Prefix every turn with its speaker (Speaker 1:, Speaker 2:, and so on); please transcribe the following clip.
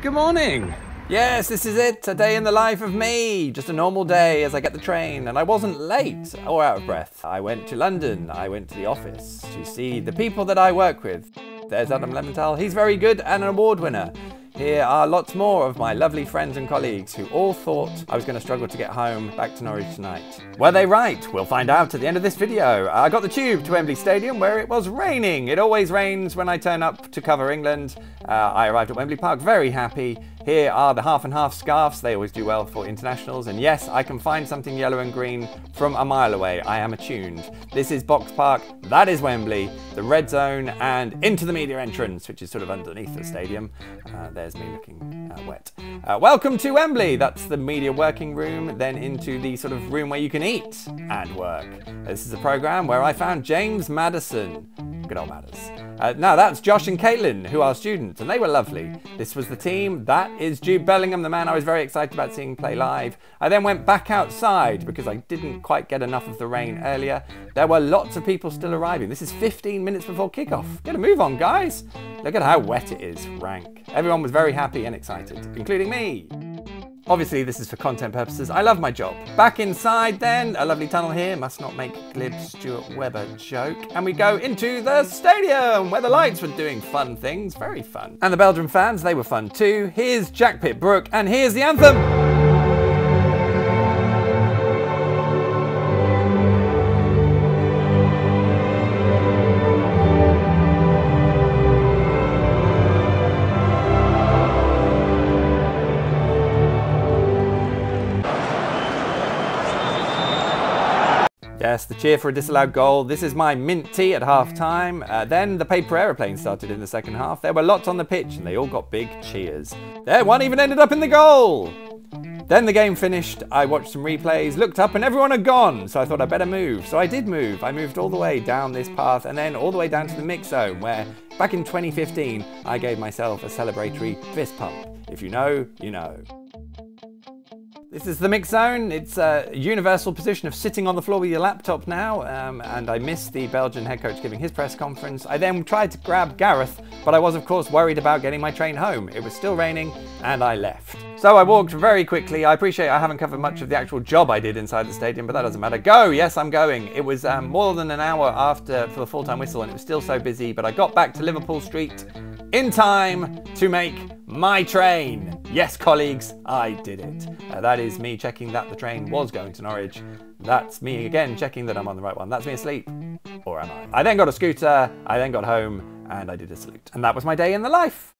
Speaker 1: Good morning. Yes, this is it, a day in the life of me. Just a normal day as I get the train, and I wasn't late or out of breath. I went to London, I went to the office to see the people that I work with. There's Adam Leventhal, he's very good and an award winner. Here are lots more of my lovely friends and colleagues who all thought I was going to struggle to get home back to Norwich tonight. Were they right? We'll find out at the end of this video. I got the tube to Wembley Stadium where it was raining. It always rains when I turn up to cover England. Uh, I arrived at Wembley Park very happy. Here are the half and half scarves. They always do well for internationals. And yes, I can find something yellow and green from a mile away. I am attuned. This is Boxpark. That is Wembley, the red zone, and into the media entrance, which is sort of underneath the stadium. Uh, there's me looking uh, wet. Uh, welcome to Wembley. That's the media working room. Then into the sort of room where you can eat and work. This is a program where I found James Maddison. Good old Madders. Uh, now that's Josh and Caitlin, who are students, and they were lovely. This was the team. That is Jude Bellingham, the man I was very excited about seeing play live. I then went back outside because I didn't quite get enough of the rain earlier. There were lots of people still arriving. This is 15 minutes before kickoff. Get a move on, guys. Look at how wet it is. Rank. Everyone was very happy and excited, including me. Obviously, this is for content purposes. I love my job. Back inside then, a lovely tunnel here. Must not make glib Stuart Webber joke. And we go into the stadium where the lights were doing fun things. Very fun. And the Belgium fans, they were fun too. Here's Jack Pitt-Brooke and here's the anthem. Yes, the cheer for a disallowed goal. This is my mint tea at half time. Uh, then the paper aeroplane started in the second half. There were lots on the pitch and they all got big cheers. There, one even ended up in the goal. Then the game finished, I watched some replays, looked up and everyone had gone, so I thought I'd better move. So I did move. I moved all the way down this path and then all the way down to the mix zone where back in 2015 I gave myself a celebratory fist pump. If you know, you know. This is the mix zone. It's a universal position of sitting on the floor with your laptop now, um, and I missed the Belgian head coach giving his press conference. I then tried to grab Gareth, but I was of course worried about getting my train home. It was still raining, and I left. So I walked very quickly. I appreciate I haven't covered much of the actual job I did inside the stadium, but that doesn't matter. Go! Yes, I'm going. It was um, more than an hour after for the full-time whistle, and it was still so busy, but I got back to Liverpool Street in time to make my train. Yes, colleagues, I did it. Uh, that is me checking that the train was going to Norwich. That's me again checking that I'm on the right one. That's me asleep. Or am I? I then got a scooter, I then got home, and I did a salute. And that was my day in the life.